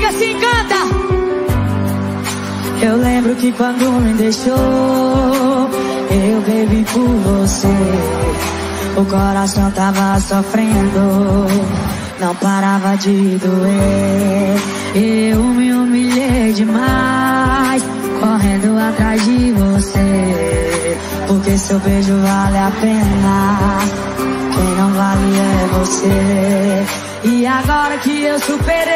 comigo assim, canta! Eu lembro que quando me deixou, eu bebi por você. O coração tava sofrendo, não parava de doer. Eu me humilhei demais, correndo atrás de você. Porque seu beijo vale a pena, quem não vale é você. E agora que eu superei,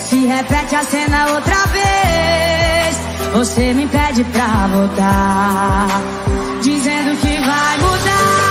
se repete a cena outra vez. Você me pede pra voltar, dizendo que vai mudar.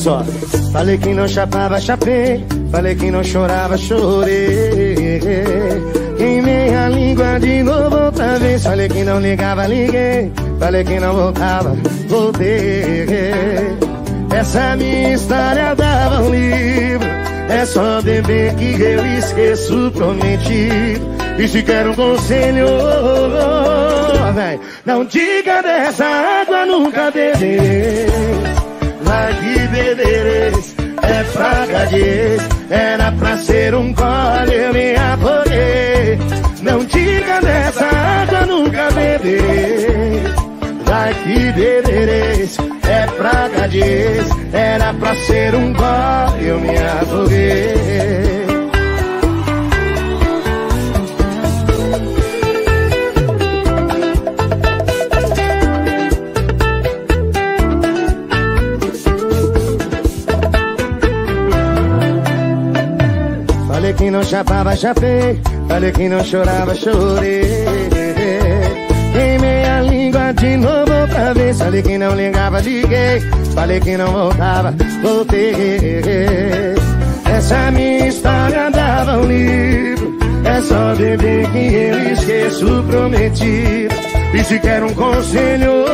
Só, falei que não chapava, chapei. Falei que não chorava, chorei. Queimei a língua de novo outra vez. Falei que não ligava, liguei. Falei que não voltava, voltei. Essa minha história dava um livro. É só beber que eu esqueço prometido. E se quer um conselho, véi, não diga dessa água nunca beber. Vai que beberes é praga de ex. Era pra ser um gole, eu me afoguei. Não diga dessa água nunca beberei. Vai que beberes é praga de ex. Era pra ser um gole, eu me afoguei. Chapava, chapei. Falei que não chorava, chorei. Queimei a língua de novo outra vez. Falei que não ligava, liguei. Falei que não voltava, voltei. Essa minha história dava um livro. É só beber que eu esqueço o prometido. E se quer um conselho,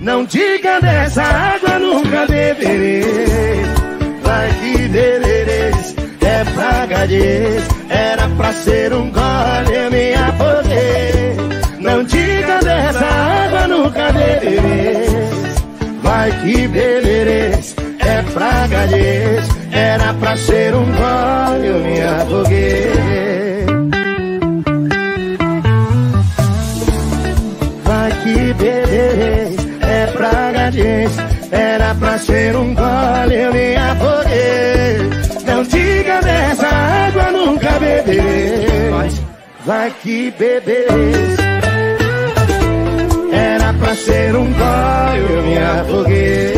não diga dessa água, nunca beberei. Vai que bebereis, é praga de ex. Era pra ser um gole, eu me afoguei. Não diga dessa água, nunca bebereis. Vai que bebereis, é praga de Era pra ser um gole, eu me afoguei Vai que beber é praga de Era pra ser um gole, eu me afoguei Não diga dessa água, nunca beberei. Vai. Que beber Era pra ser um gole, eu me afoguei.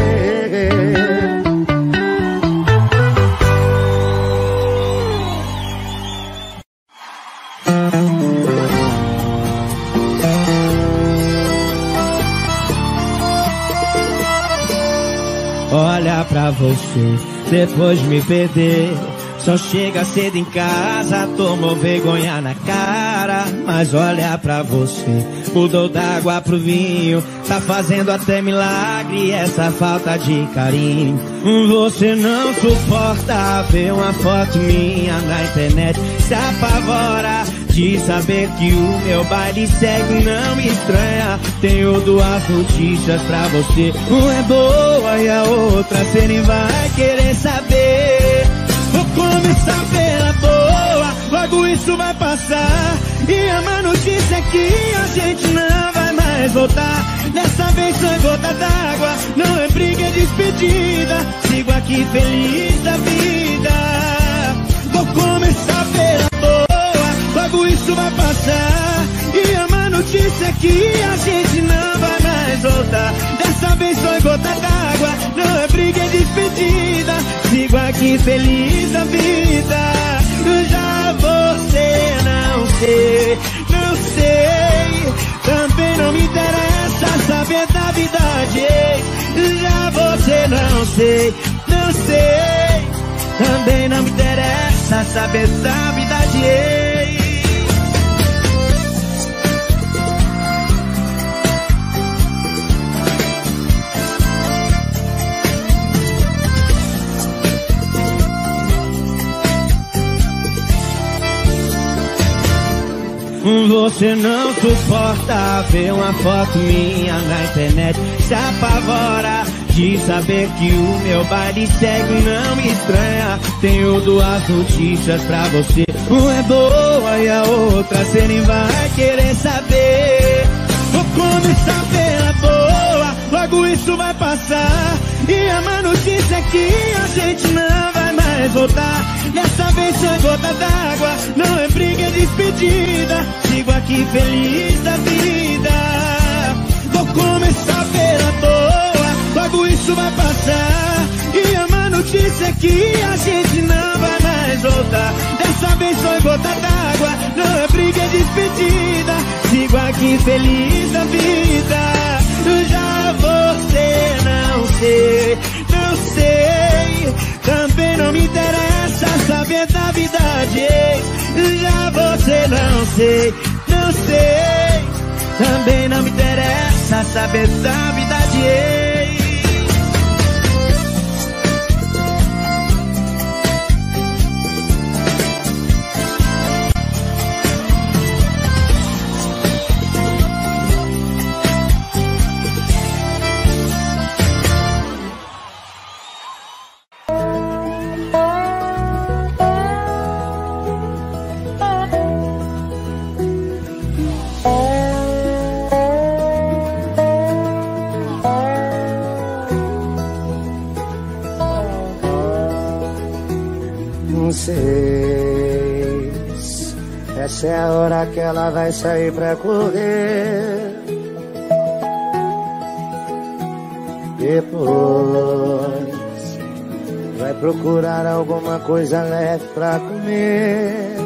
Olha pra você, depois de me perder só chega cedo em casa, tomou vergonha na cara. Mas olha pra você, mudou d'água pro vinho. Tá fazendo até milagre essa falta de carinho. Você não suporta ver uma foto minha na internet. Se apavora de saber que o meu baile segue não me estranha. Tenho duas notícias pra você. Uma é boa e a outra cê nem vai querer saber. Começar pela boa, logo isso vai passar. E a má notícia é que a gente não vai mais voltar. Dessa vez foi gota d'água, não é briga, é despedida. Sigo aqui feliz da vida. Vou começar pela boa, logo isso vai passar. E a má notícia é que a gente não vai mais voltar. Dessa vez foi gota d'água, não é briga, é despedida. Aqui feliz da vida. Já você não sei, não sei. Também não me interessa saber da verdade. Já você não sei, não sei. Também não me interessa saber da verdade. Você não suporta ver uma foto minha na internet. Se apavora de saber que o meu baile segue não me estranha. Tenho duas notícias pra você. Uma é boa e a outra cê nem vai querer saber. Vou começar pela boa, logo isso vai passar. E a má notícia é que a gente não vai voltar Dessa vez foi gota d'água, não é briga, é despedida. Sigo aqui feliz da vida. Vou começar pela boa, logo isso vai passar. E a má notícia é que a gente não vai mais voltar. Dessa vez foi gota d'água, não é briga, é despedida. Sigo aqui feliz da vida. Saber da verdade. Já você não sei, não sei, também não me interessa saber da verdade. seis. Ela vai sair pra correr. Depois vai procurar alguma coisa leve pra comer.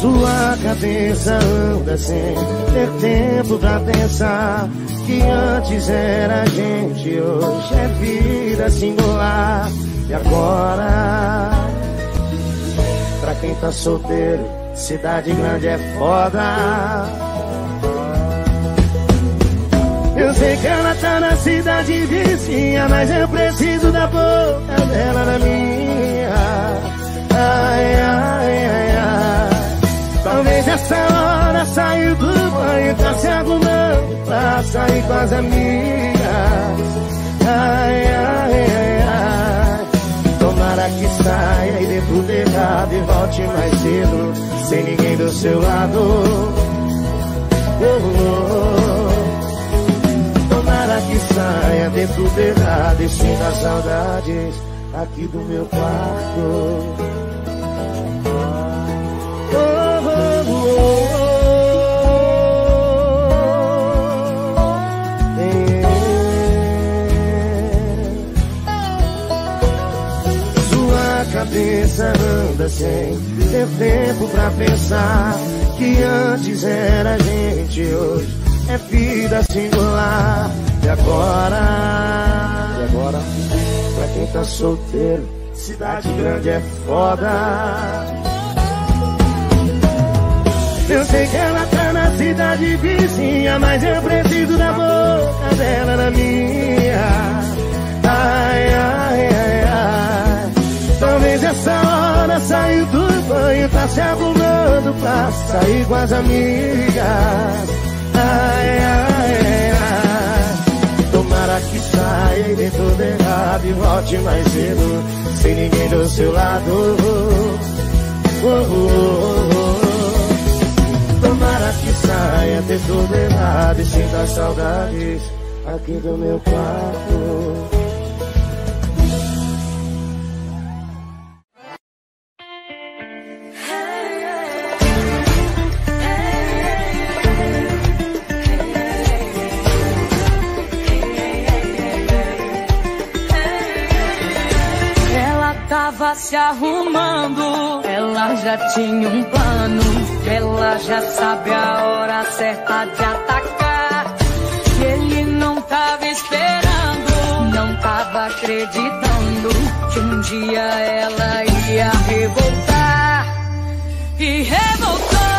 Sua cabeça anda sem ter tempo pra pensar que antes era gente, hoje é vida singular. E agora, quem tá solteiro, cidade grande é foda. Eu sei que ela tá na cidade vizinha, mas eu preciso da boca dela na minha. Ai, ai, ai, ai. Talvez essa hora saiu do banho, tá se arrumando pra sair com as amigas. Ai, ai, ai. Que saia e dê tudo errado e volte mais cedo, sem ninguém do seu lado. Oh, oh, oh. Tomara que saia, dê tudo errado e sinta saudades aqui do meu quarto. Cabeça anda sem ter tempo pra pensar que antes era gente, hoje é vida singular. E agora? E agora? Pra quem tá solteiro, cidade grande é foda. Eu sei que ela tá na cidade vizinha, mas eu preciso da boca dela na minha. Ai, ai, hora saiu do banho, tá se arrumando pra sair com as amigas. Ai, ai, ai. Tomara que saia e tudo errado e volte mais cedo, sem ninguém do seu lado. Oh, oh, oh. Tomara que saia, tudo errado e sinta saudades aqui do meu quarto. Se arrumando, ela já tinha um plano, ela já sabe a hora certa de atacar. Ele não tava esperando, não tava acreditando que um dia ela ia revoltar. E revoltou,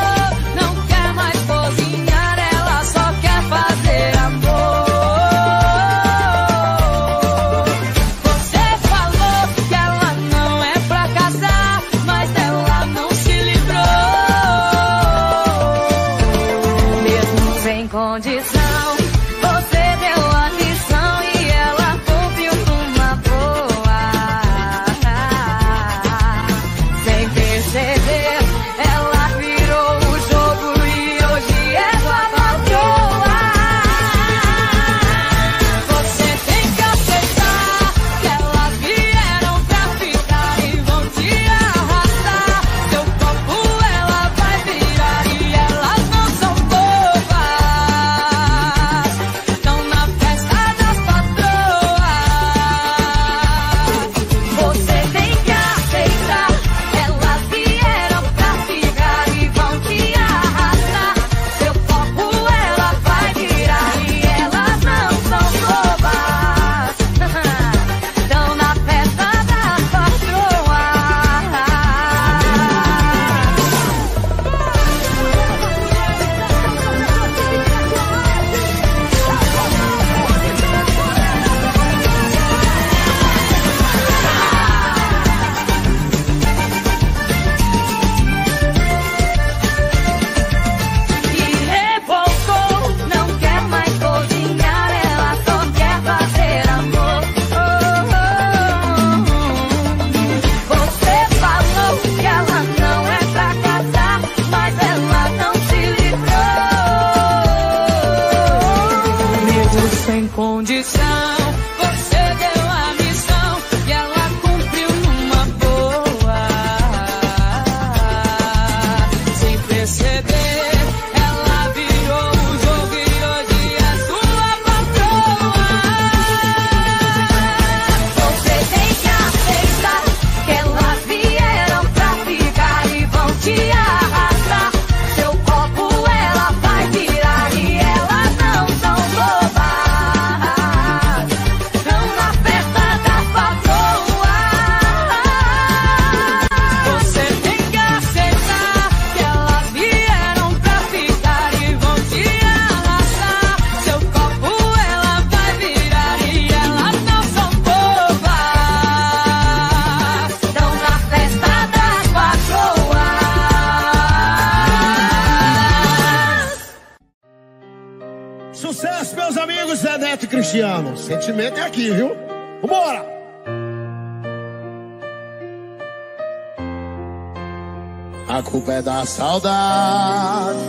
saudade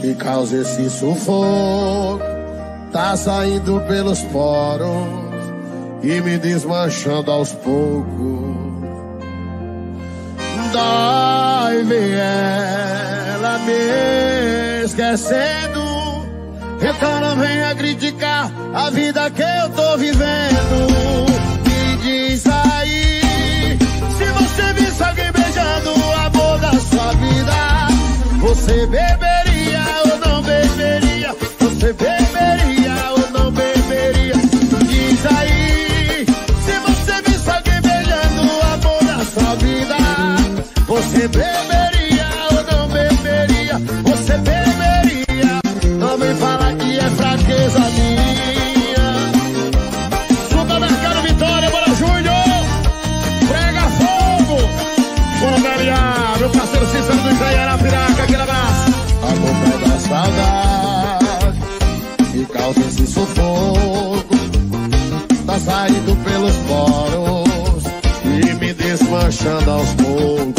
que causa esse sufoco tá saindo pelos poros e me desmanchando aos poucos. Dói ver ela me esquecendo. Então não venha criticar a vida que eu tô vivendo. Você beberia ou não beberia? Você beberia ou não beberia? Diz aí, se você visse alguém beijando o amor da sua vida, você beberia. rodando pelos poros e me desmanchando aos poucos.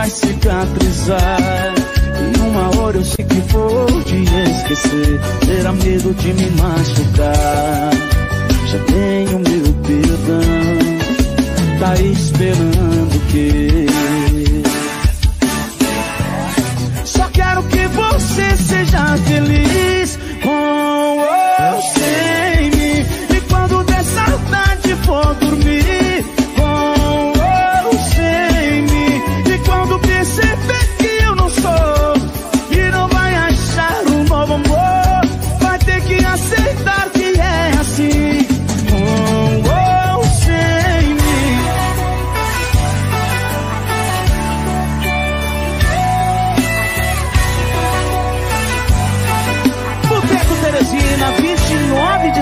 vai cicatrizar. E uma hora eu sei que vou te esquecer. Terá medo de me machucar. Já tenho meu perdão. Tá esperando o quê? Só quero que você seja feliz.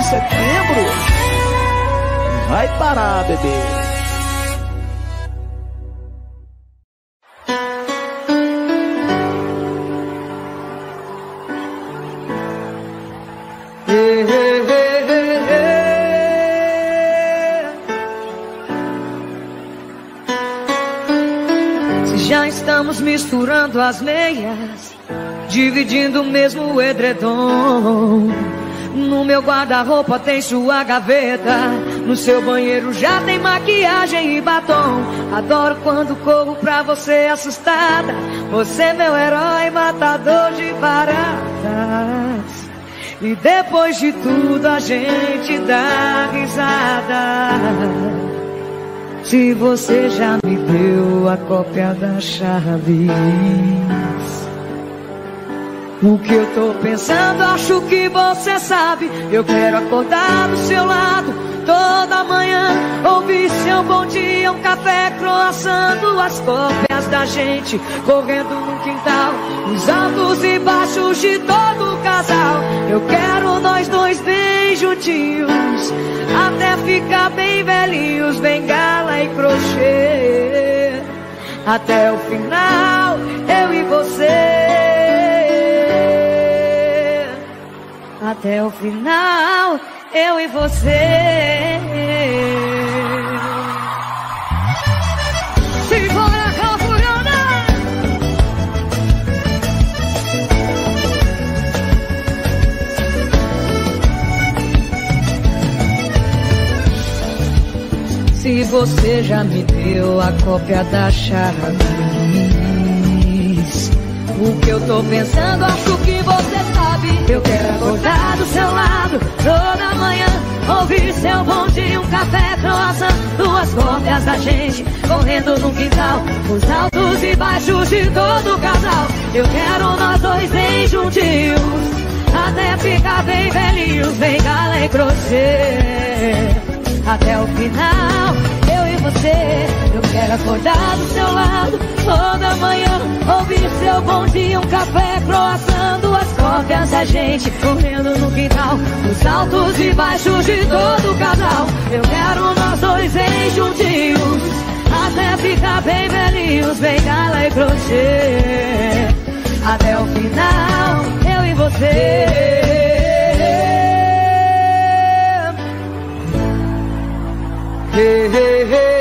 Setembro. Vai parar, bebê. misturando as meias, dividindo o mesmo edredom. No meu guarda-roupa tem sua gaveta, no seu banheiro já tem maquiagem e batom. Adoro quando corro pra você assustada, você é meu herói matador de baratas. E depois de tudo a gente dá risada. Se você já me deu a cópia da chave. O que eu tô pensando, acho que você sabe. Eu quero acordar do seu lado toda manhã. Ouvir seu bom dia, um café croaçando as cópias da gente. Correndo no quintal, os altos e baixos de todo o casal. Eu quero nós dois bem juntinhos. Até ficar bem velhinhos, bengala e crochê. Até o final, eu Até o final, eu e você. Simbora! Se você já me deu a cópia da chave, o que eu tô pensando, acho que você sabe. Eu quero acordar do seu lado toda manhã. Ouvir seu bom dia, um café croissant. Duas cópias da gente correndo no quintal. Os altos e baixos de todo casal. Eu quero nós dois bem juntinhos. Até ficar bem velhinhos, bem gala e crochê. Até o final, você. Eu quero acordar do seu lado toda manhã. Ouvir seu bom dia, um café croissant. Duas cópias da gente correndo no quintal. Os altos e baixos de todo o casal. Eu quero nós dois bem juntinhos. Até ficar bem velhinhos, bem gala e crochê. Até o final, eu e você. Hey, hey, hey.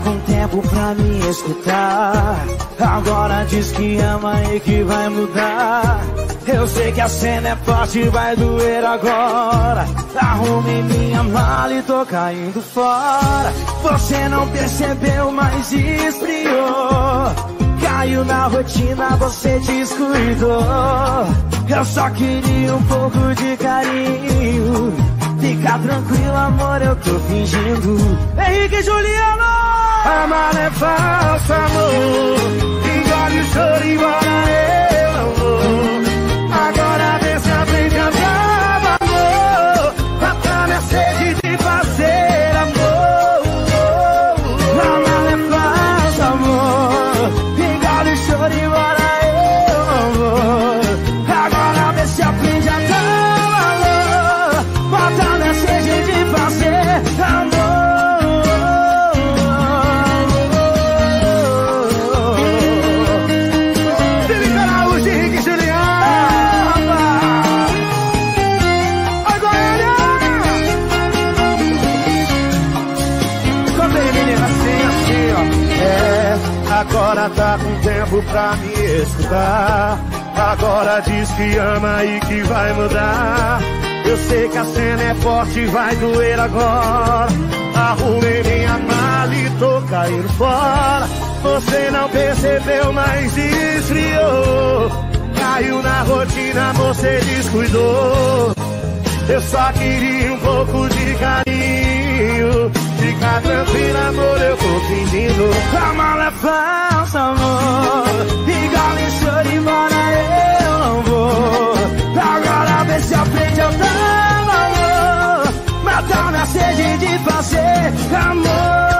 Tá tempo pra me escutar. Agora diz que ama e que vai mudar. Eu sei que a cena é forte, vai doer agora. Arrume minha mala e tô caindo fora. Você não percebeu, mas esfriou. Caiu na rotina, você descuidou. Eu só queria um pouco de carinho. Fica tranquilo, amor, eu tô fingindo. Henrique e Juliano! Amar é falso, amor. Engole o choro, embora agora tá com tempo pra me escutar. Agora diz que ama e que vai mudar. Eu sei que a cena é forte, vai doer agora. Arrumei minha mala e tô caindo fora. Você não percebeu, mas esfriou. Caiu na rotina, você descuidou. Eu só queria um pouco de carinho. Fica tranquilo, amor, eu tô fingindo. A mala é falsa, amor. Igual em choro, embora eu não vou. Agora vê se aprende a dar valor. Matar minha sede de fazer amor.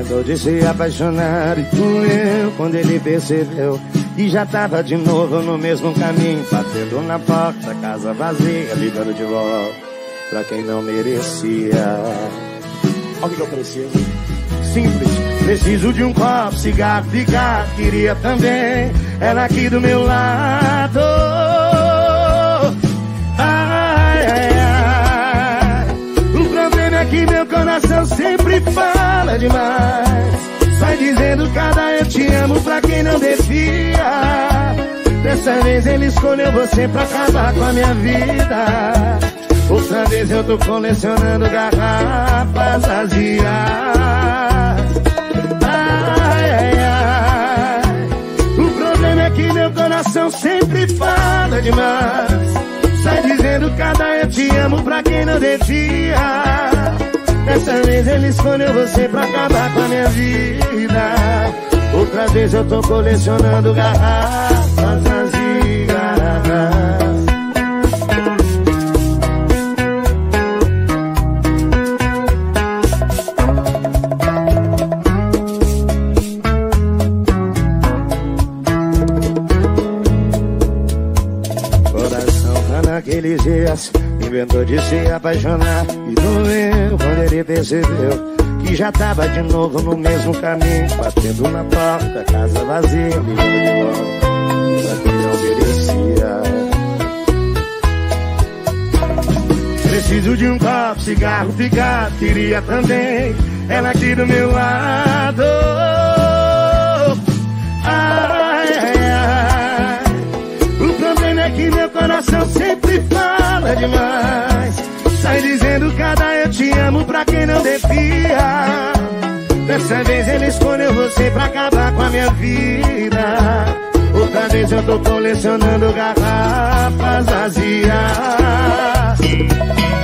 Inventou de se apaixonar. E doeu quando ele percebeu E já tava de novo no mesmo caminho Batendo na porta, casa vazia Ligando de volta Pra quem não merecia. Olha o que eu preciso. Simples, preciso de um copo, cigarro, ficar Queria também, ela aqui do meu lado que meu coração sempre fala demais. Sai dizendo cada eu te amo pra quem não devia. Dessa vez ele escolheu você pra acabar com a minha vida. Outra vez eu tô colecionando garrafas vazias. Ai, ai, ai. O problema é que meu coração sempre fala demais. Sai dizendo cada eu te amo pra quem não devia Dessa vez ele escolheu você pra acabar com a minha vida. Outra vez eu tô colecionando garrafas Inventou de se apaixonar E doeu quando ele percebeu Que já tava de novo no mesmo caminho Batendo na porta, casa vazia Ligando de volta quem não merecia. Preciso de um copo, cigarro, ficar Queria também Ela aqui do meu lado. Ai, ai, ai. O problema é que meu coração sempre fala demais. Amo pra quem não devia. Dessa vez ele escolheu você pra acabar com a minha vida. Outra vez eu tô colecionando garrafas vazias.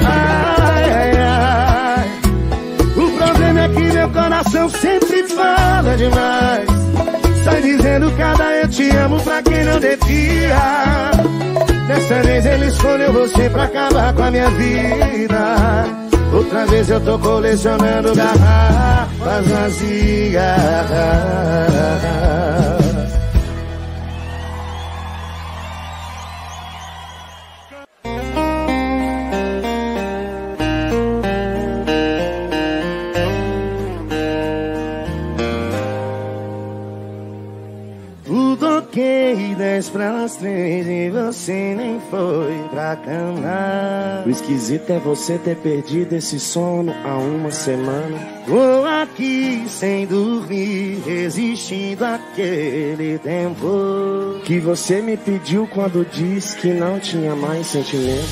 Ai, ai, ai. O problema é que meu coração sempre fala demais. Sai dizendo cada eu te amo pra quem não devia. Dessa vez ele escolheu você pra acabar com a minha vida. Outra vez eu tô colecionando garrafas vazias. Dez pras três e você nem foi pra cama. O esquisito é você ter perdido esse sono há uma semana. Tô aqui sem dormir, resistindo àquele tempo. Que você me pediu quando disse que não tinha mais sentimento.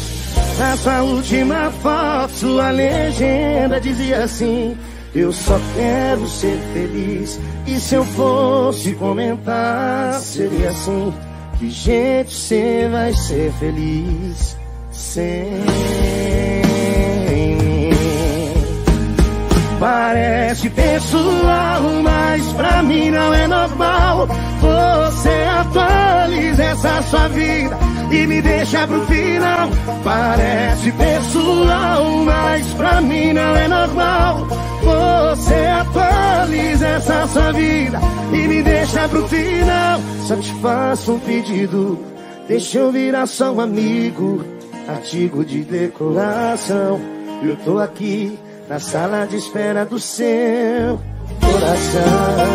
Na sua última foto, sua legenda dizia assim: Eu só quero ser feliz. E se eu fosse comentar, seria assim: Que jeito você vai ser feliz sem mim? Parece pessoal, mas pra mim não é normal. Você atualiza essa sua vida e me deixa pro final. Parece pessoal, mas pra mim não é normal. Você atualiza essa sua vida e me deixa pro final. Só te faço um pedido, deixa eu virar só um amigo. artigo de decoração. Eu tô aqui na sala de espera do seu coração.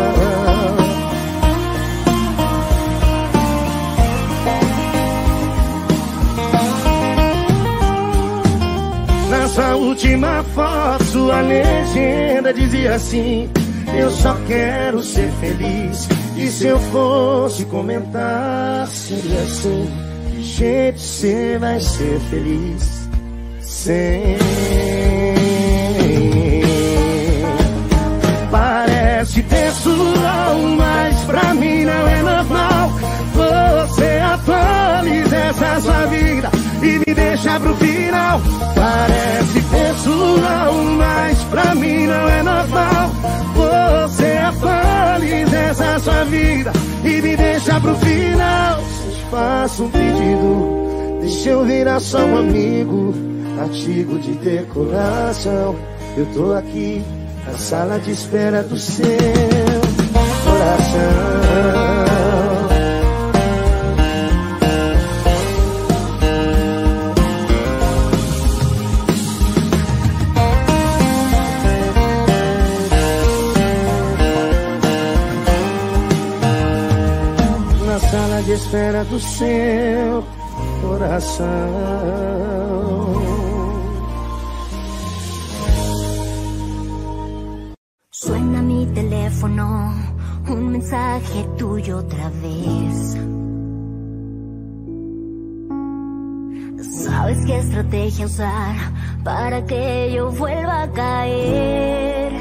Última foto, sua legenda dizia assim: Eu só quero ser feliz. E se eu fosse comentar, seria assim: jeito você vai ser feliz. Sem. Parece pessoal, mas pra mim não é normal. Você atualiza essa sua vida e me deixa pro final. Parece pessoal, mas pra mim não é normal. Você é feliz dessa sua vida e me deixa pro final. Faço um pedido, deixa eu virar só um amigo, artigo de decoração. Eu tô aqui na sala de espera do seu coração. Espera do seu corazón. Suena mi teléfono, un mensaje tuyo otra vez. ¿Sabes qué estrategia usar para que yo vuelva a caer?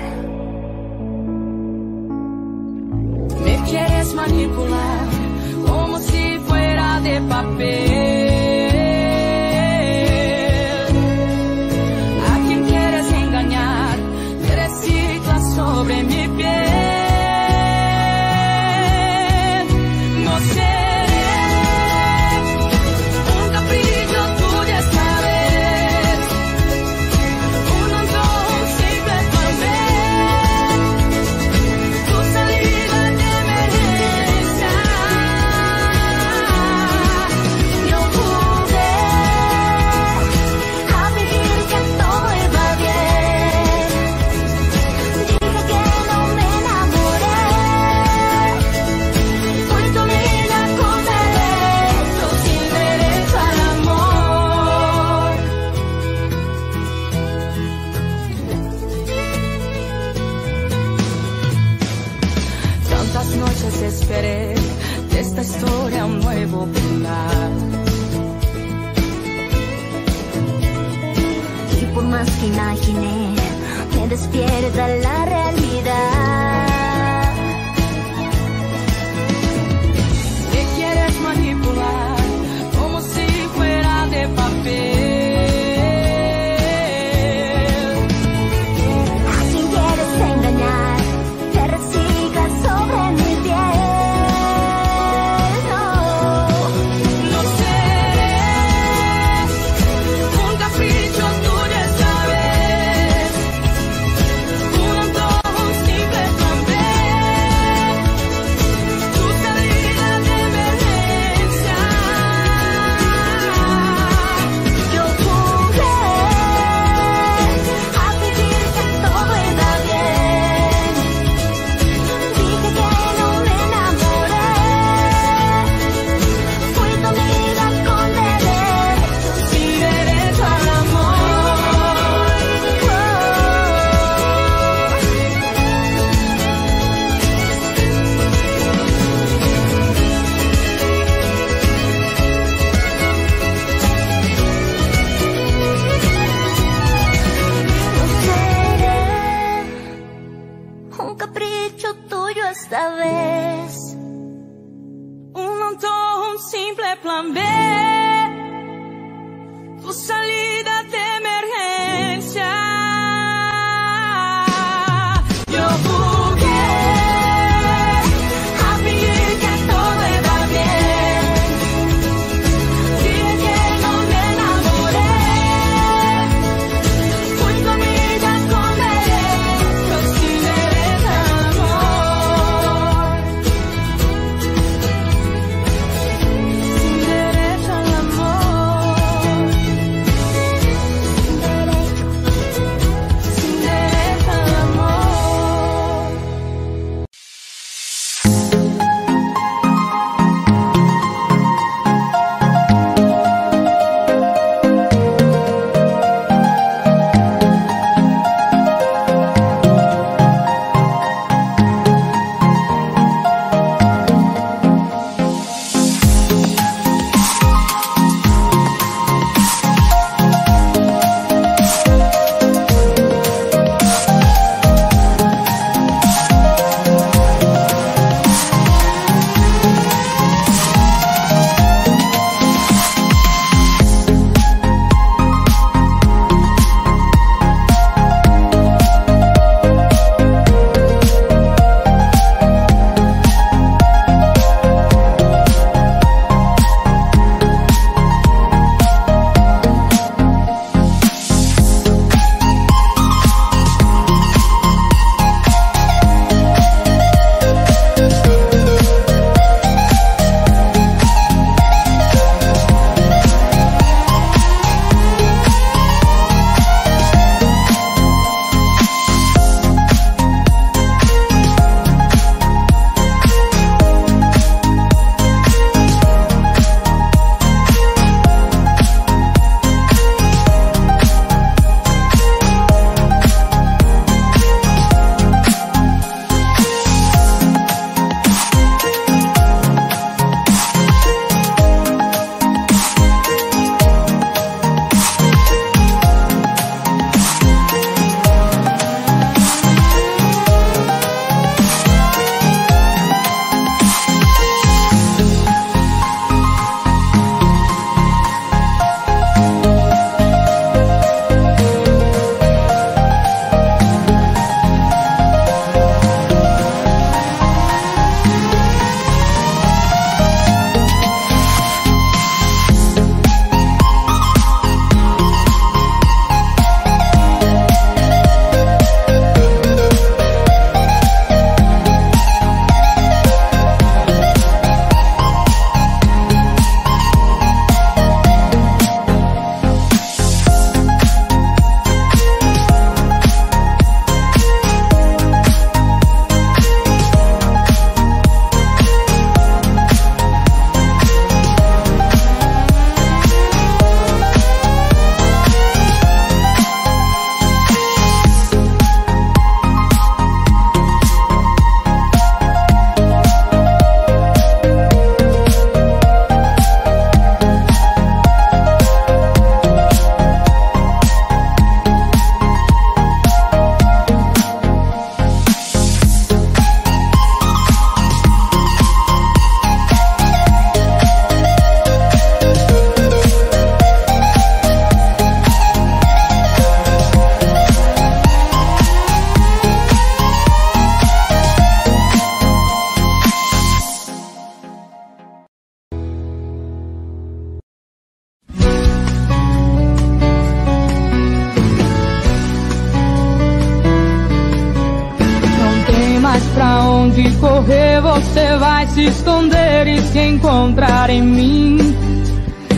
Me quieres manipular de papel. veces esperé de esta historia un nuevo final. Y por más que imaginé, me despierta la realidad. Você vai se esconder e se encontrar em mim.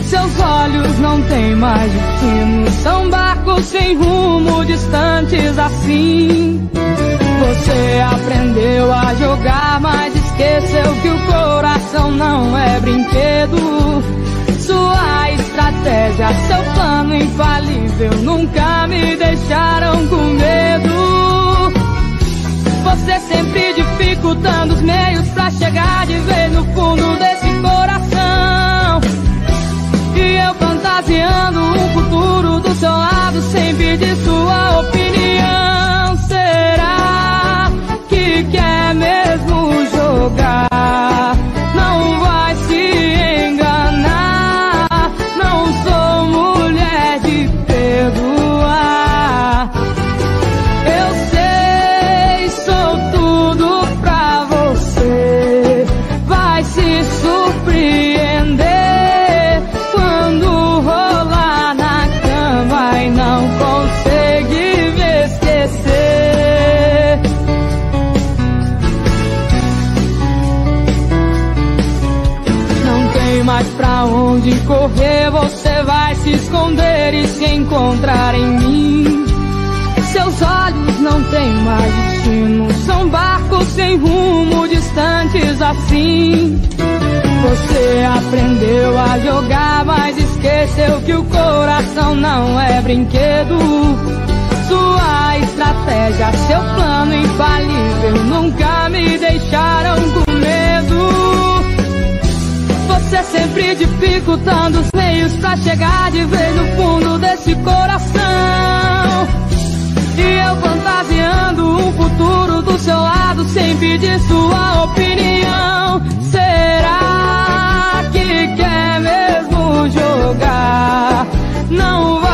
Seus olhos não têm mais destino, são barcos sem rumo, distantes assim. Você aprendeu a jogar, mas esqueceu que o coração não é brinquedo. Sua estratégia, seu plano infalível nunca me deixaram com medo. Você sempre dificultando os meios pra chegar de vez no fundo desse coração. E eu fantasiando um futuro do seu lado sem pedir sua opinião. Assim. Você aprendeu a jogar, mas esqueceu que o coração não é brinquedo. Sua estratégia, seu plano infalível nunca me deixaram com medo. Você sempre dificultando os meios pra chegar de vez no fundo desse coração. Futuro do seu lado sem pedir sua opinião. Será que quer mesmo jogar? Não vai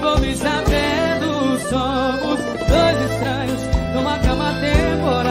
balada. Me envolvi sabendo, somos dois estranhos numa cama temporária.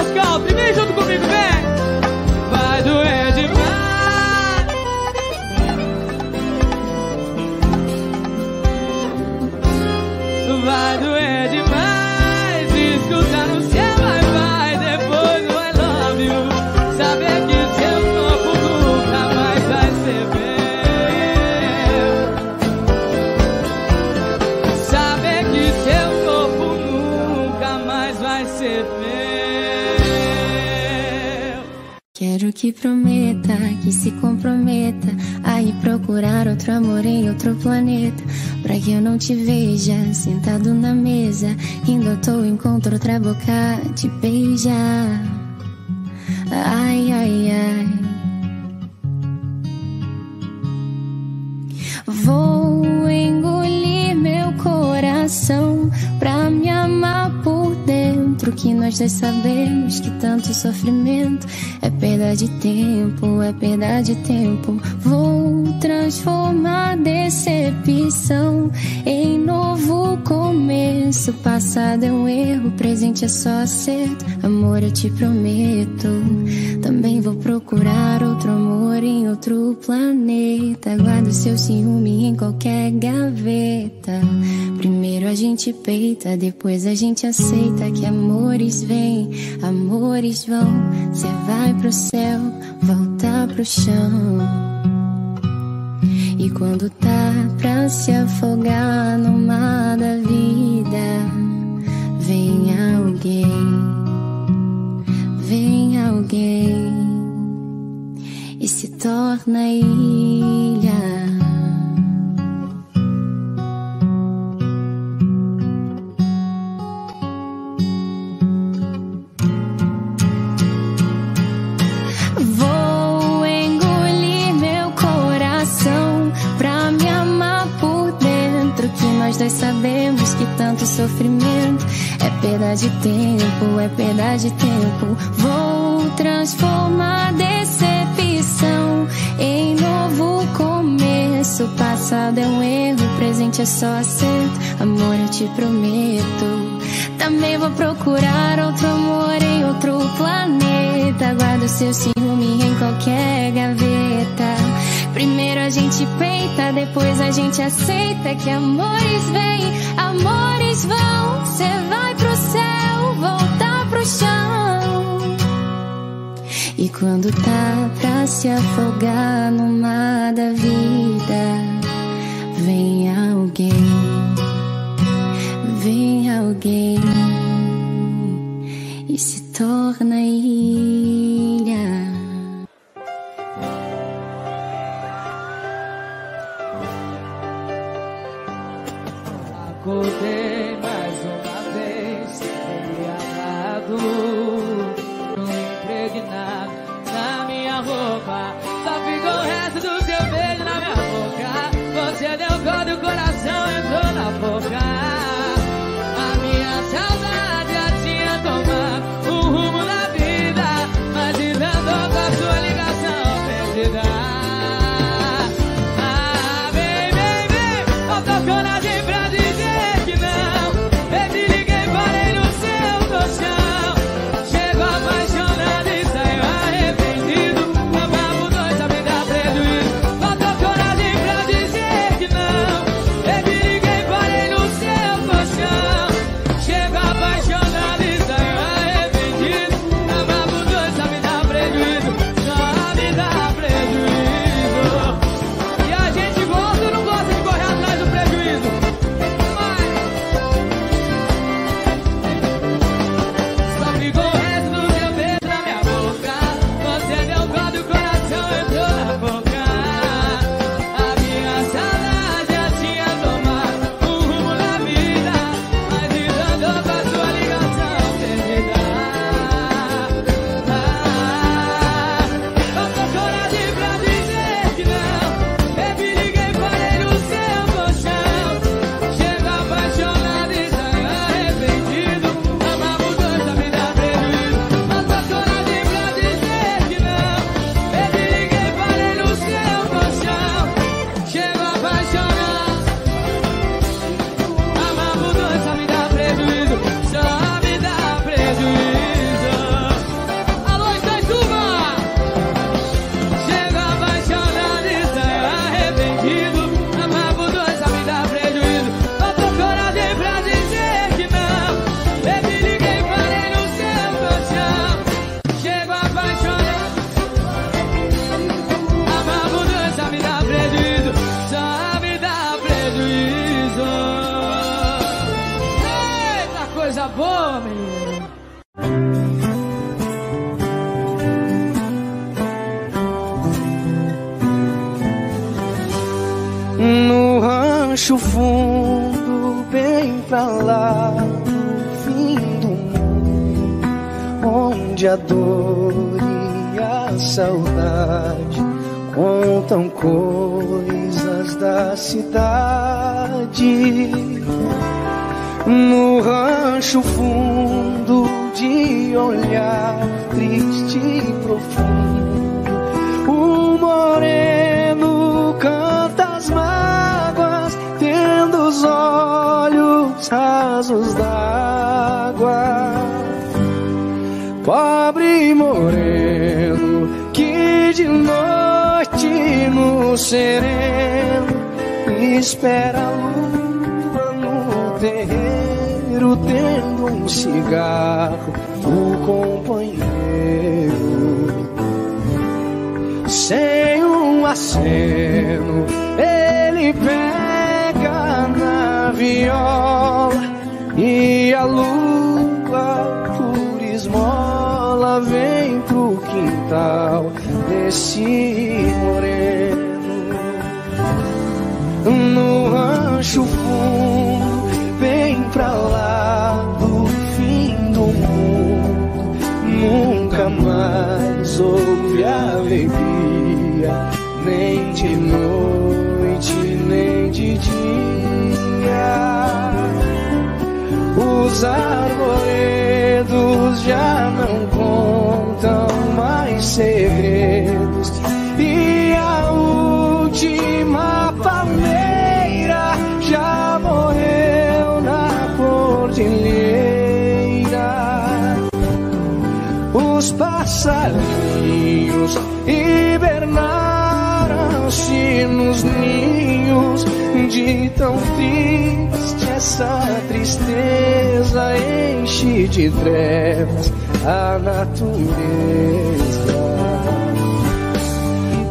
Pascal, vem junto comigo, vem! Quero que prometa, que se comprometa a ir procurar outro amor em outro planeta. Pra que eu não te veja sentado na mesa, rindo à toa encontro outra boca te beijar. Ai, ai, ai. Dentro. Que nós dois sabemos que tanto sofrimento é perda de tempo, é perda de tempo. Vou transformar decepção em novo começo. Passado é um erro, presente é só acerto. Amor, eu te prometo. Também vou procurar outro amor em outro planeta. Guardo seu ciúme em qualquer gaveta. Primeiro a gente peita, depois a gente aceita que amores vêm, amores vão. Cê vai pro céu, volta pro chão. E quando tá pra se afogar no mar da vida, vem alguém, vem alguém e se torna ilha. Nós dois sabemos que tanto sofrimento é perda de tempo, é perda de tempo. Vou transformar decepção em novo começo. Passado é um erro, presente é só acerto. Amor, eu te prometo. Também vou procurar outro amor em outro planeta. Guardo seu ciúme em qualquer gaveta. Primeiro a gente peita, depois a gente aceita que amores vêm, amores vão. Cê vai pro céu, voltar pro chão. E quando tá pra se afogar no mar da vida, vem alguém, vem alguém e se torna ilha. No rancho fundo, bem pra lá, no fim do mundo, onde a dor e a saudade contam coisas da cidade. No rancho fundo de olhar triste e profundo, o moreno canta as mágoas, tendo os olhos rasos d'água. Pobre moreno que de noite no sereno espera a lua no terreiro tendo um cigarro o companheiro. Sem um aceno ele pega na viola e a lua por esmola vem pro quintal desse moreno. No rancho fundo, bem pra lá Nunca mais houve alegria, nem de noite, nem de dia. Os arvoredos já não contam mais segredos. E a última Os passarinhos hibernaram-se nos ninhos de tão triste essa tristeza enche de trevas a natureza.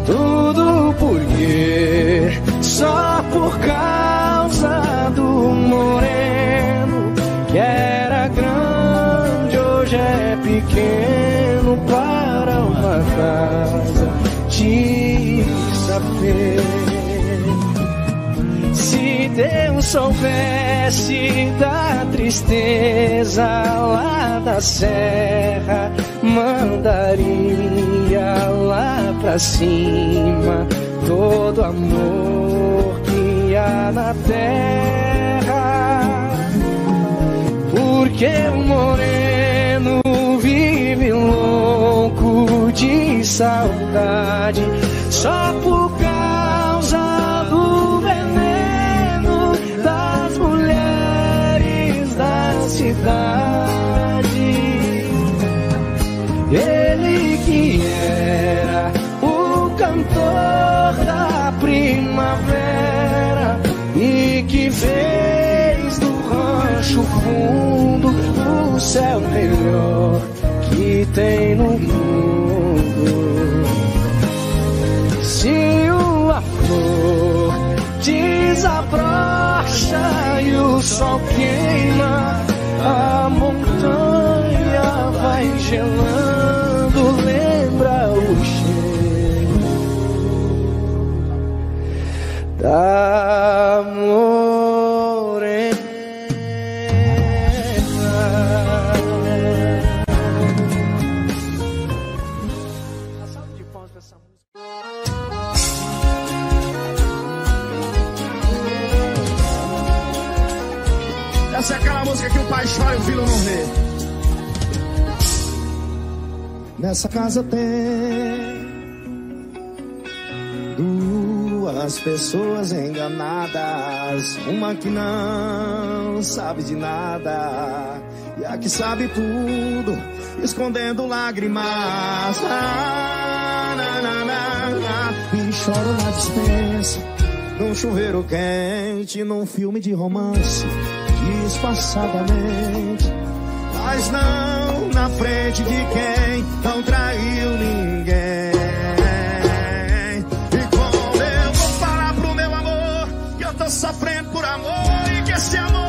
Tudo porque só por causa do moreno que era grande hoje é pequeno casa de saber. Se Deus soubesse da tristeza lá da serra, mandaria lá pra cima todo amor que há na terra. Porque o moreno vive louco de saudade só por causa do veneno das mulheres da cidade. Ele que era o cantor da primavera e que fez do rancho fundo o céu melhor tem no mundo. Se uma flor desabrocha e o sol queima, a montanha vai gelando, lembra o cheiro da Nessa casa tem duas pessoas enganadas. Uma que não sabe de nada e a que sabe tudo, escondendo lágrimas. Ah, na, na, na. E choro na dispensa, num chuveiro quente, num filme de romance, disfarçadamente. Mas não na frente de quem não traiu ninguém. E como eu vou falar pro meu amor que eu tô sofrendo por amor e que esse amor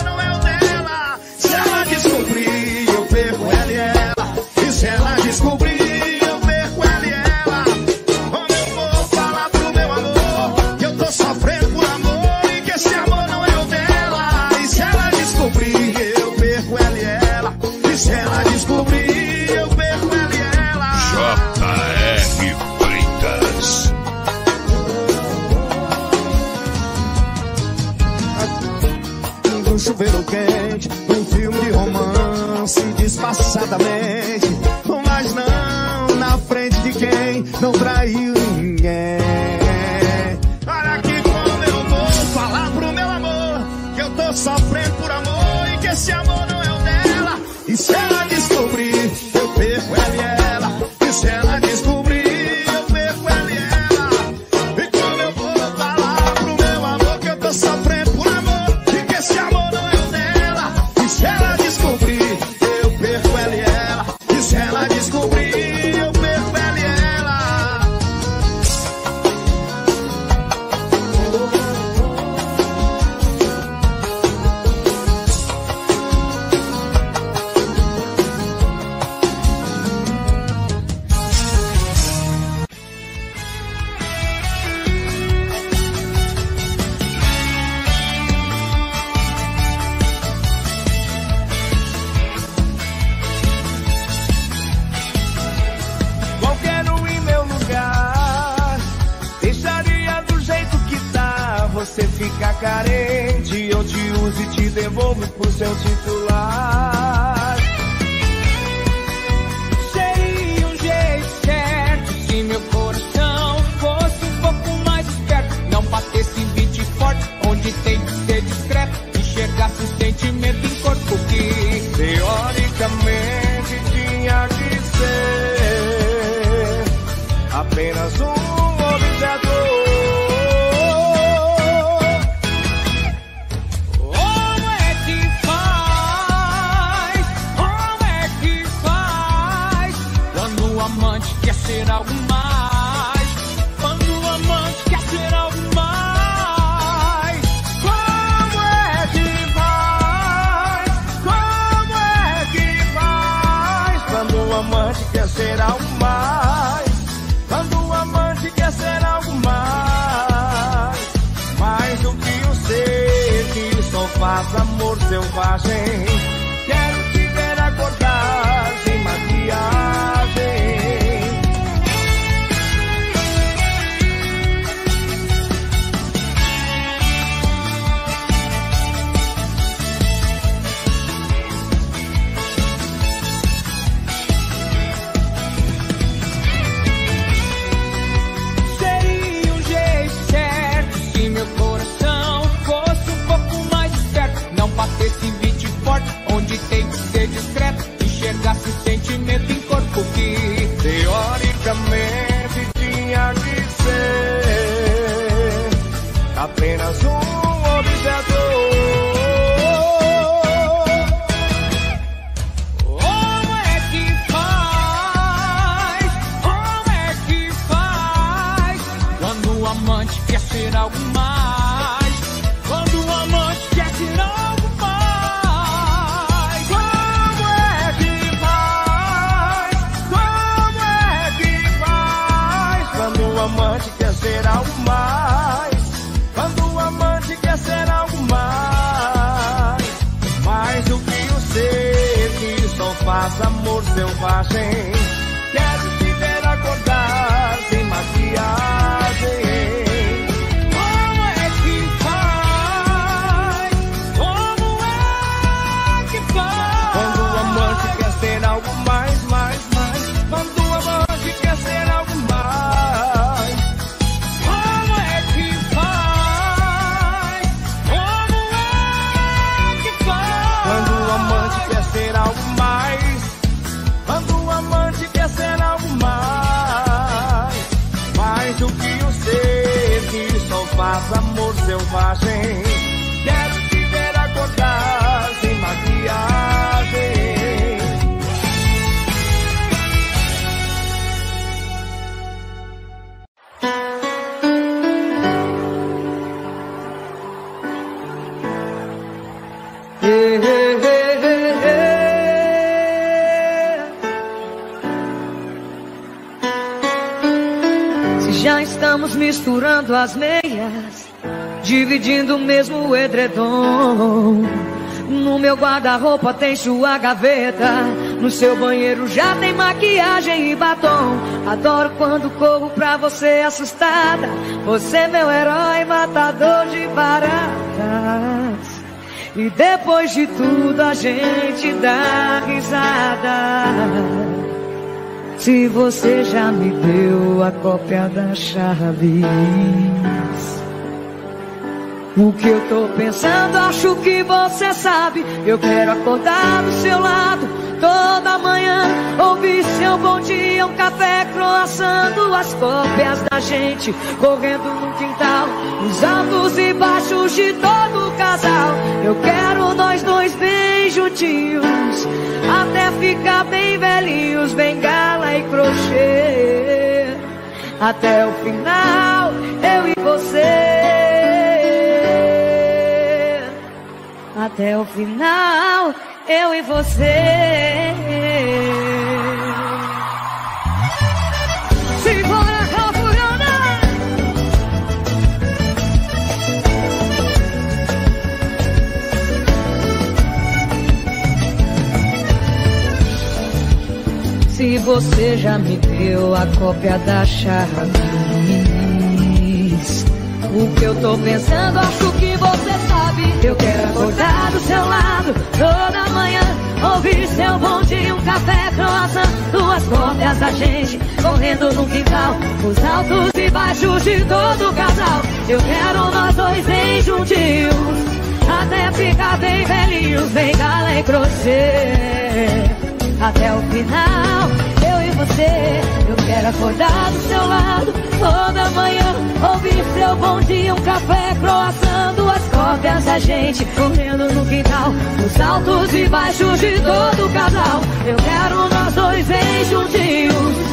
disfarçadamente, mas não na frente de quem não traiu. tirando as meias, dividindo mesmo o edredom. No meu guarda-roupa tem sua gaveta, no seu banheiro já tem maquiagem e batom. Adoro quando corro pra você assustada, você meu herói matador de baratas. E depois de tudo a gente dá risada. Se você já me deu a cópia da chave. O que eu tô pensando, acho que você sabe. Eu quero acordar do seu lado toda manhã. Ouvir seu bom dia, um café croaçando as cópias da gente. Correndo no quintal, os altos e baixos de todo o casal. Eu quero nós dois bem juntinhos. Até ficar bem velhinhos, e crochê. Até o final, eu e você. até o final, eu e você. Você já me deu a cópia da chave, o que eu tô pensando, acho que você sabe. Eu quero acordar do seu lado toda manhã. Ouvir seu bom dia, um café croissant, duas cópias da gente correndo no quintal. Os altos e baixos de todo casal. Eu quero nós dois bem juntinhos. Até ficar bem velhinhos, bem gala e crochê. Até o final, você. Eu quero acordar do seu lado toda manhã. Ouvir seu bom dia, um café croissant, duas cópias da gente correndo no quintal. Os altos e baixos de todo casal. Eu quero nós dois bem juntinhos.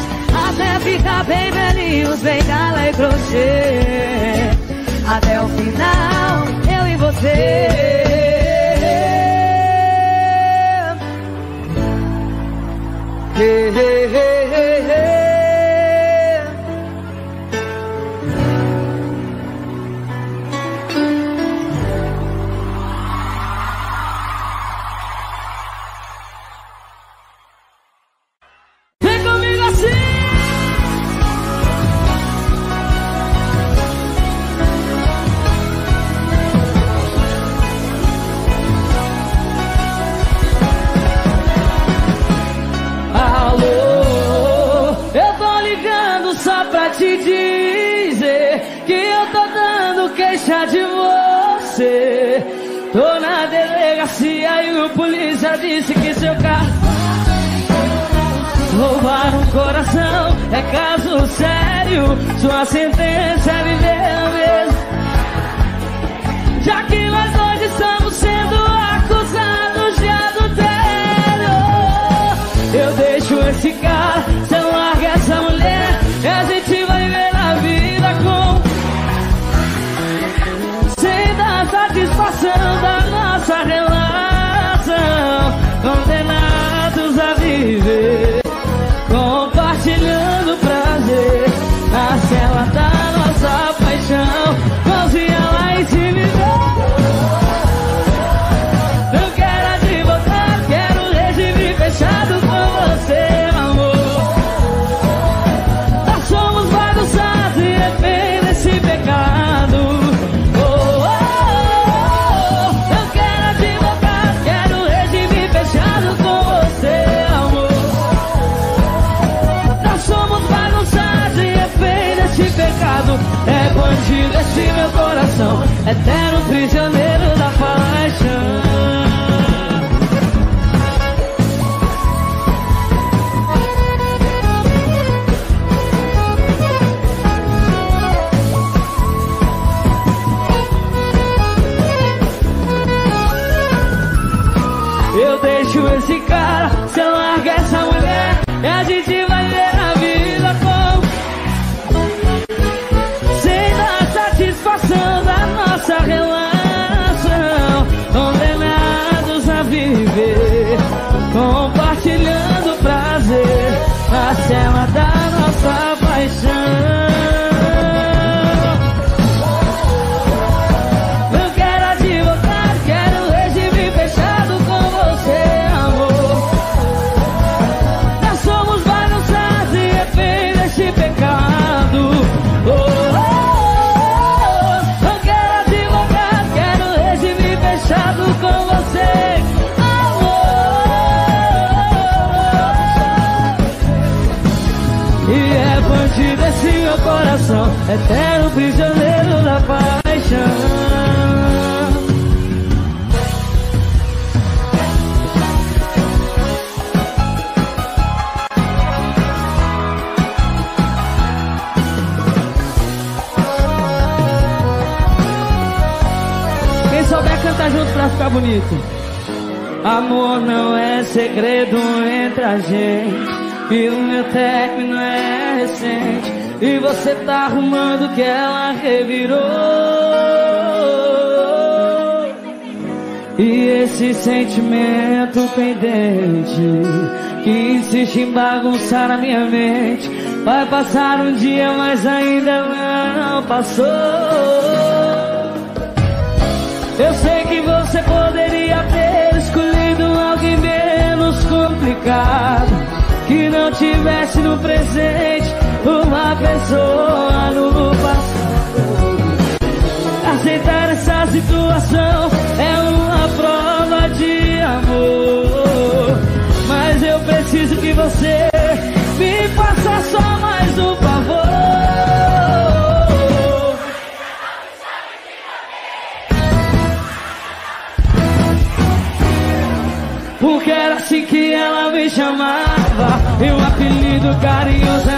Até ficar bem velhinhos, bem gala e crochê. Até o final, eu e você. Hey, hey, hey, hey. Polícia disse que seu carro roubar um coração é caso sério. Sua sentença é viver mesmo. Já que nós dois estamos sendo acusados de adultério. Eu deixo esse cara, você larga essa mulher. E a gente vai ver a vida com. Sem dar satisfação da nossa relação. É bandido esse meu coração, eterno prisioneiro eterno prisioneiro da paixão. Quem souber cantar junto pra ficar bonito. Amor não é segredo entre a gente. E o meu término é e você tá arrumando que ela revirou. E esse sentimento pendente que insiste em bagunçar a minha mente. Vai passar um dia, mas ainda não passou. Eu sei que você poderia ter escolhido alguém menos complicado que não tivesse no presente uma pessoa no passado. Aceitar essa situação é uma prova de amor. Mas eu preciso que você me faça só mais um favor. Porque era assim que ela me chamava. E o apelido carinhoso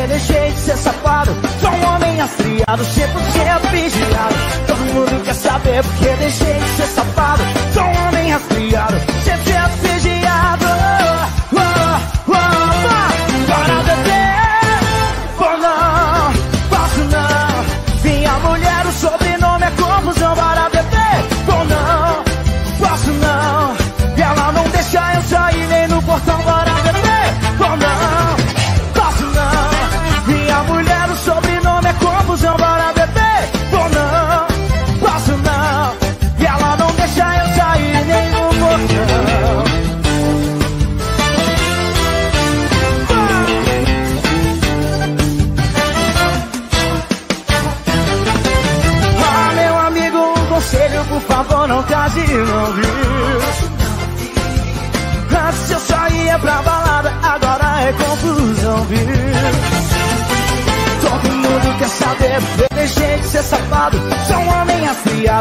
porque deixei de ser safado. Sou um homem astriado, 100% vigiado. Todo mundo quer saber porque deixei de ser safado. Sou um homem astriado, 100%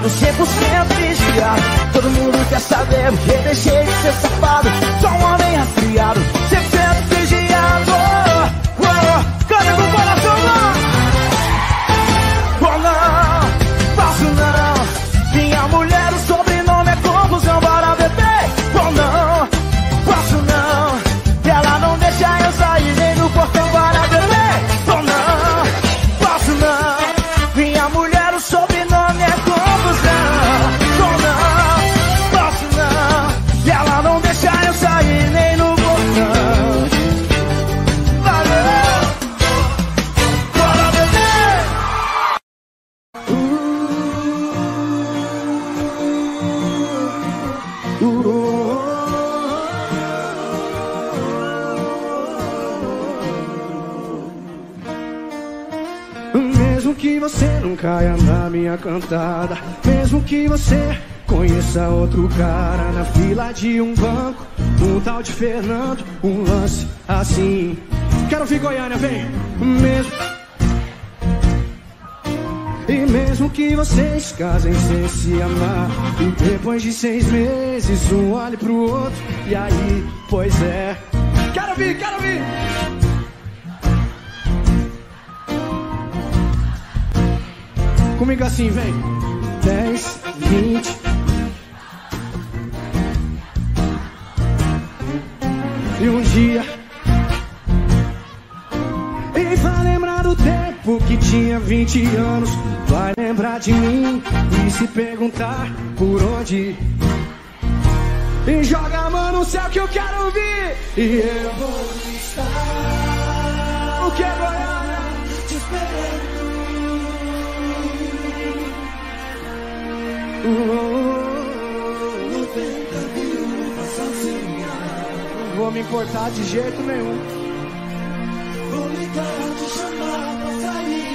100% vigiado Todo mundo quer saber o que deixei de um banco, um tal de Fernando, um lance assim. Quero vir Goiânia, vem! Mesmo. E mesmo que vocês casem sem se amar, e depois de seis meses um olhe pro outro, e aí, pois é. Quero vir, quero vir! Comigo assim, vem. Vou me importar de jeito nenhum. Vou ligar, te chamar pra sair.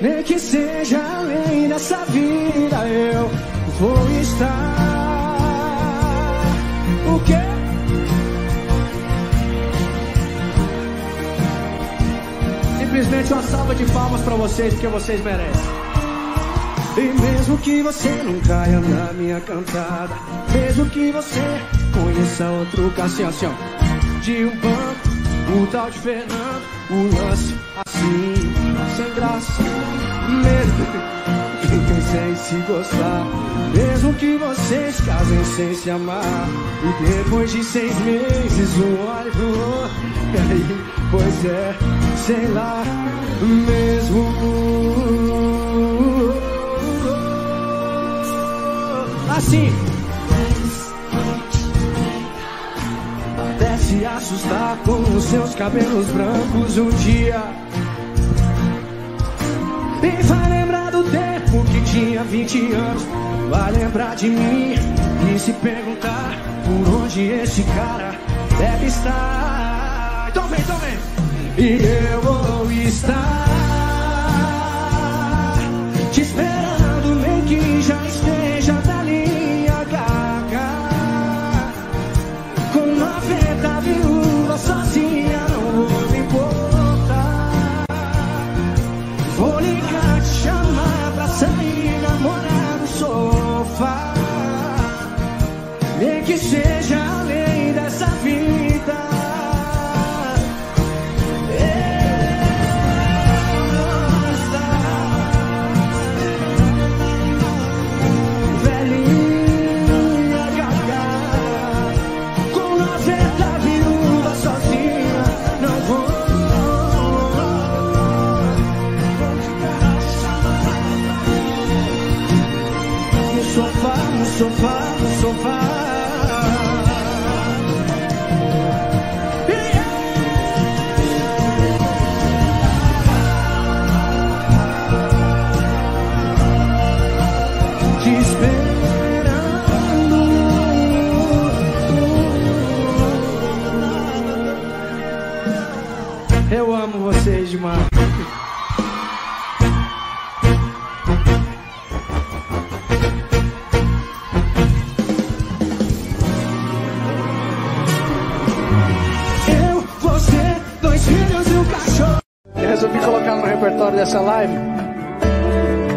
Nem que seja além dessa vida, eu vou estar. Simplesmente uma salva de palmas pra vocês, porque vocês merecem. E mesmo que você não caia na minha cantada, mesmo que você conheça outro Cassiano, ó, de um banco, o tal de Fernando, o lance assim, sem graça, mesmo que sem se gostar, mesmo que vocês casem sem se amar, e depois de seis meses um olho pro outro, e aí, pois é, sei lá, mesmo assim. Até se assustar com os seus cabelos brancos um dia. E vai lembrar do tempo que tinha 20 anos. Vai lembrar de mim e se perguntar por onde esse cara deve estar. E eu vou estar sofá, no sofá, no dessa live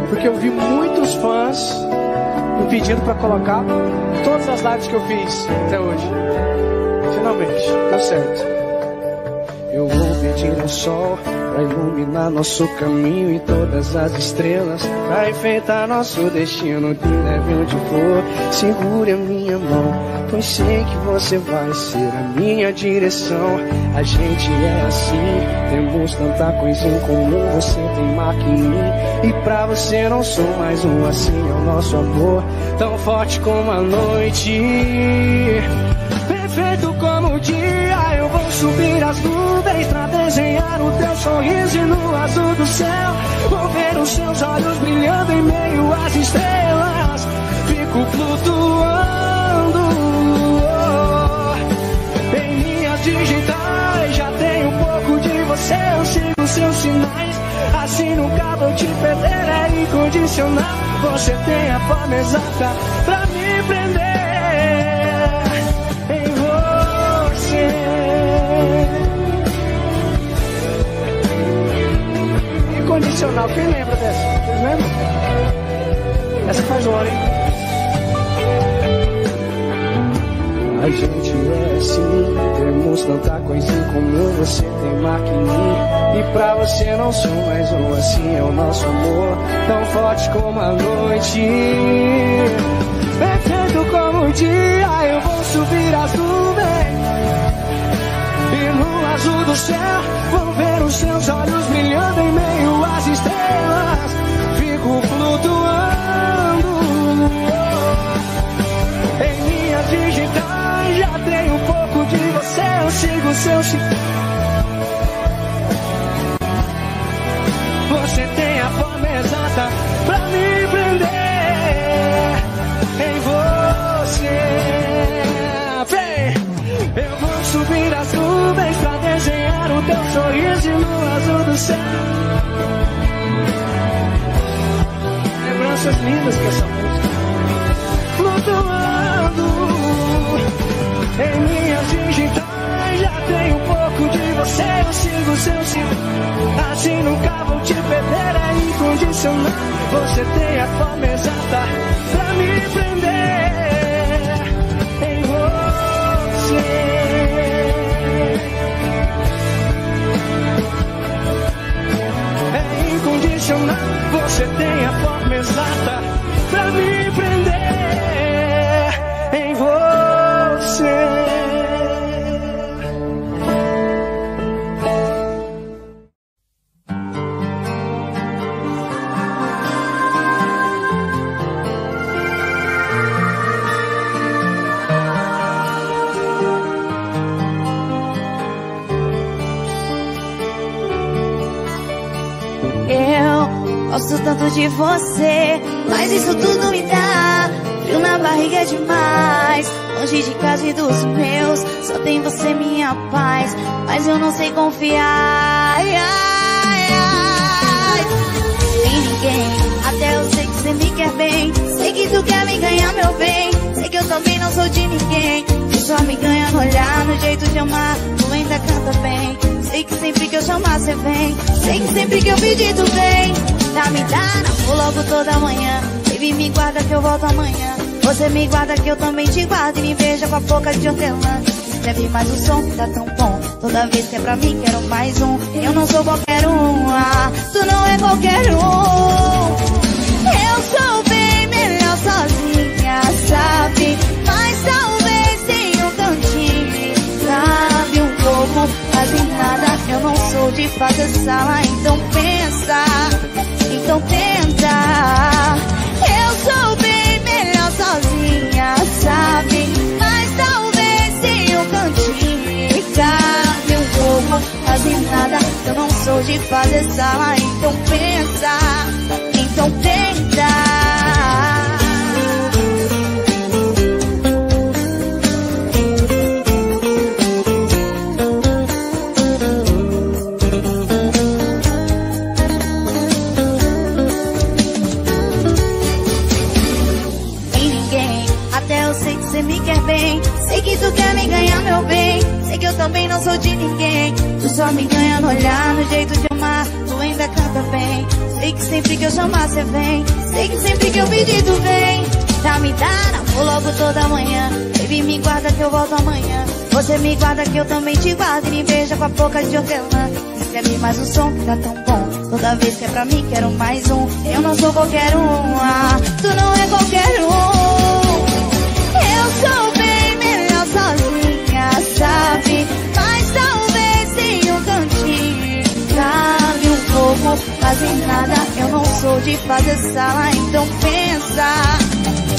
porque eu vi muitos fãs me pedindo pra colocar todas as lives que eu fiz até hoje. Finalmente, deu certo. Pedir ao sol pra iluminar nosso caminho e todas as estrelas pra enfeitar nosso destino que leve onde for. Segure a minha mão, pois sei que você vai ser a minha direção. A gente é assim, temos tanta coisa em comum. Você tem marca em mim e pra você não sou mais um assim. É o nosso amor tão forte como a noite. Perfeito como o dia, eu vou subir as nuvens pra desenhar o teu sorriso e no azul do céu. Vou ver os seus olhos brilhando em meio às estrelas. Fico flutuando em minhas digitais. Já tem um pouco de você, eu sigo seus sinais. Assim nunca vou te perder, é incondicional. Você tem a forma exata pra me prender Incondicional, quem lembra dessa? Vocês lembram? Essa faz hora, hein? A gente é assim, temos tanta coisa em comum. Você tem mim, e pra você não sou mais um. Assim é o nosso amor, tão forte como a noite. Perfeito como o dia, eu vou subir as nuvens. Do céu, vou ver os seus olhos brilhando em meio às estrelas. Fico flutuando em minhas digitais. Já tenho um pouco de você, eu sigo seu Você tem a forma exata pra me prender em você. Vem, eu vou subir as teu sorriso no azul do céu. Lembranças lindas que essa música. Flutuando em minhas digitais, já tenho um pouco de você, eu sigo seu sinal. Assim nunca vou te perder, é incondicional. Você tem a forma você tem a forma exata pra me você, mas isso tudo me dá frio na barriga é demais. Longe de casa e dos meus, só tem você minha paz, mas eu não sei confiar. Ai, ai. Em ninguém, até eu sei que você me quer bem, sei que tu quer me ganhar meu bem, sei que eu também não sou de ninguém. Tu só me ganha no olhar, no jeito de amar, tu ainda canta bem. Sei que sempre que eu chamar você vem, sei que sempre que eu pedir tu vem. Tá me dando, vou logo toda manhã. Baby, me guarda que eu volto amanhã. Você me guarda que eu também te guardo e me veja com a boca de hortelã. Escreve mais o som que tá tão bom. Toda vez que é pra mim, quero mais um. Eu não sou qualquer um, ah, tu não é qualquer um. Eu sou bem melhor sozinha, sabe? Mas talvez tenha um cantinho, sabe? Um pouco, quase nada. Eu não sou de fazer sala, então pensa, então tenta. Eu sou bem melhor sozinha, sabe? Mas talvez tenha um cantinho, cabe um pouco, quase nada. Eu não sou de fazer sala, então pensa, então tenta. Sei que eu também não sou de ninguém. Tu só me ganha no olhar, no jeito de amar. Tu ainda canta bem. Sei que sempre que eu chamar, você vem. Sei que sempre que eu pedir, tu vem. Tá me dando, vou logo toda manhã. Baby, me guarda que eu volto amanhã. Você me guarda que eu também te guardo. E me beija com a boca de hortelã. Escreve mais o som que tá tão bom. Toda vez que é pra mim, quero mais um. Eu não sou qualquer um, ah, tu não é qualquer um. Um pouco, quase nada. Eu não sou de fazer sala, então pensa,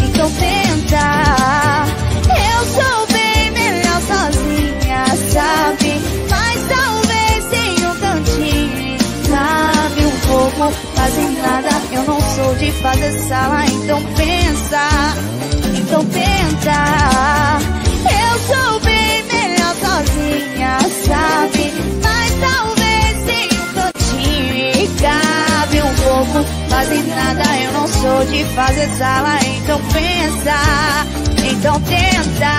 então tenta. Eu sou bem melhor sozinha, sabe? Mas talvez tenha um cantinho, sabe? Um pouco, quase nada. Eu não sou de fazer sala, então pensa, então tenta. Eu sou bem melhor sozinha, sabe? Mas talvez vou te fazer sala, então pensa, então tenta.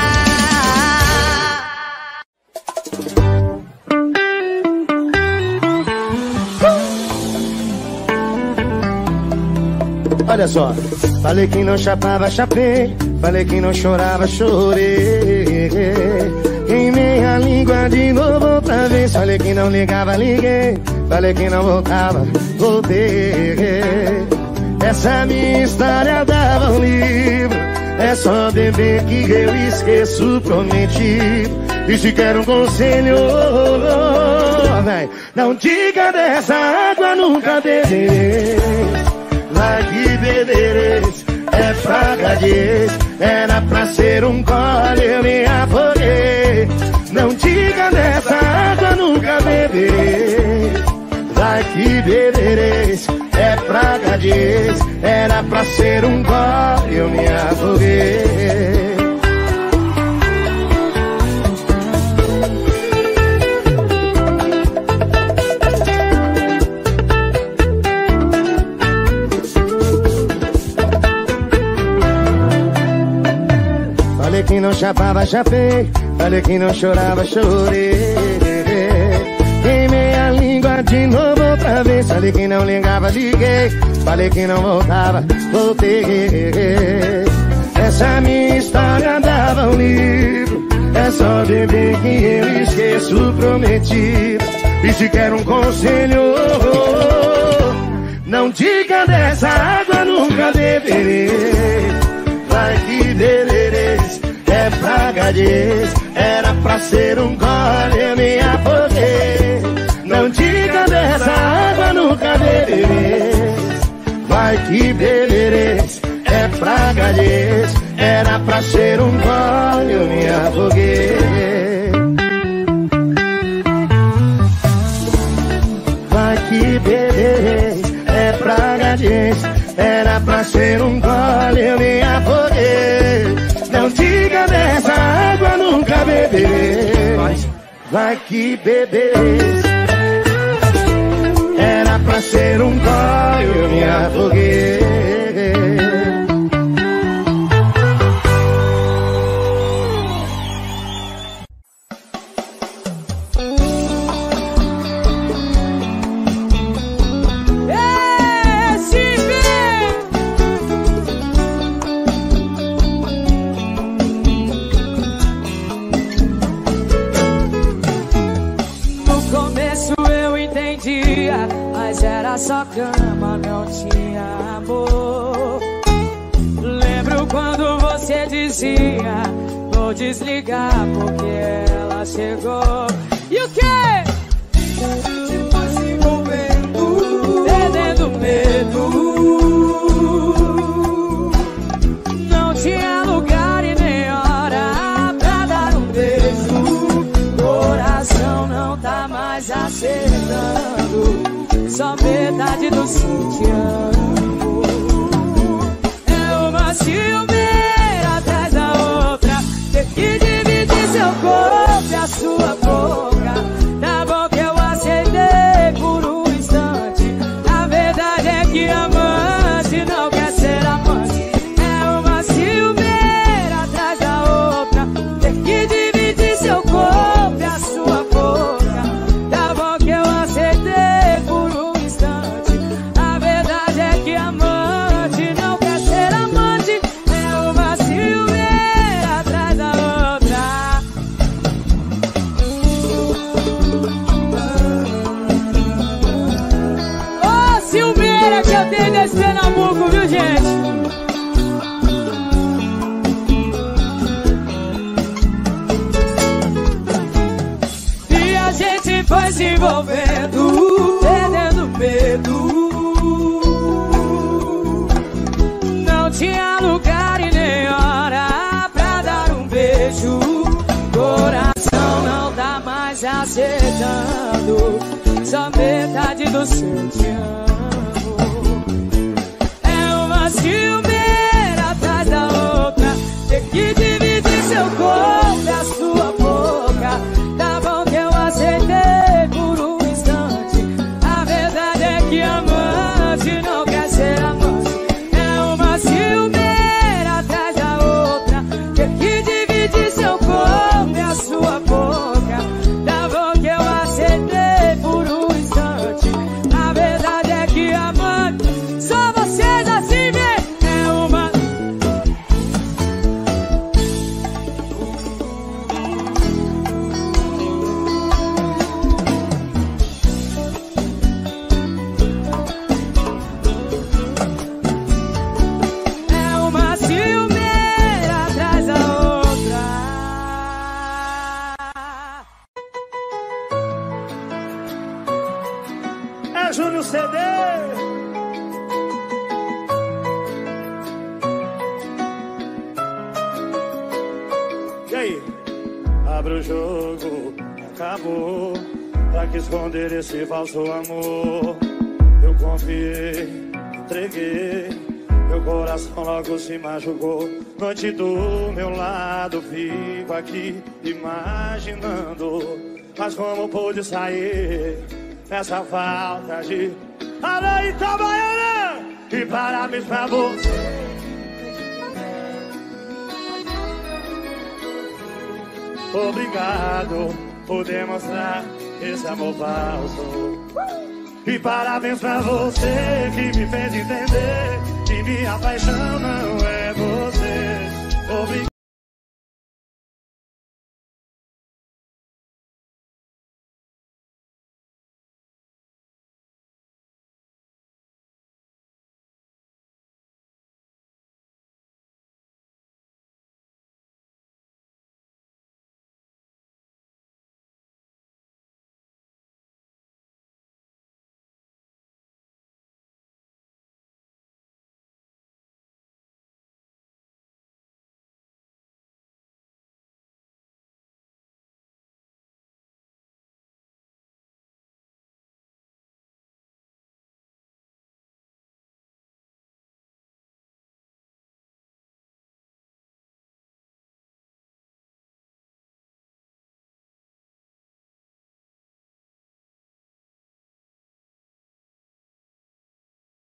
Olha só, falei que não chapava, chapei. Falei que não chorava, chorei. Queimei a língua de novo vez. Falei que não ligava, liguei. Falei que não voltava, voltei. Essa minha história dava um livro. É só beber que eu esqueço prometido. E se quer um conselho, véi, não diga dessa água, nunca beberei. Lá bebereis é praga de ex, era pra ser um gole, eu me afoguei. Não diga dessa água, nunca beberei. Que bebereis é praga de ex, era pra ser um gole, eu me afoguei. Que não chapava, chapei. Falei que não chorava, chorei. Queimei a língua de novo outra vez. Falei que não ligava, liguei. Falei que não voltava, voltei. Essa minha história dava um livro. É só beber que eu esqueço o prometido. E se quer um conselho, não diga dessa água, nunca beberei. Vai que bebereis, ex, era pra ser um gole, eu me afoguei. Não diga dessa água, nunca bebereis. Vai que bebereis, é praga de ex, era pra ser um gole, eu me afoguei. Vai que bebereis, é praga de ex, era pra ser um gole, eu me afoguei. Vai que bebereis, era pra ser um gole, eu me afoguei. Era só cama, não tinha amor. Lembro quando você dizia, vou desligar porque ela chegou. E o quê? Foi se envolvendo, perdendo medo. Só metade do sutiã. Metade falso amor? Eu confiei, entreguei. Meu coração logo se machucou. Noite do meu lado, fico aqui imaginando. Mas como pude sair dessa falta de. Alô, Itabaiana! E parabéns pra você. Obrigado por demonstrar esse amor falso. E parabéns pra você que me fez entender que minha paixão não é você. Obrigado.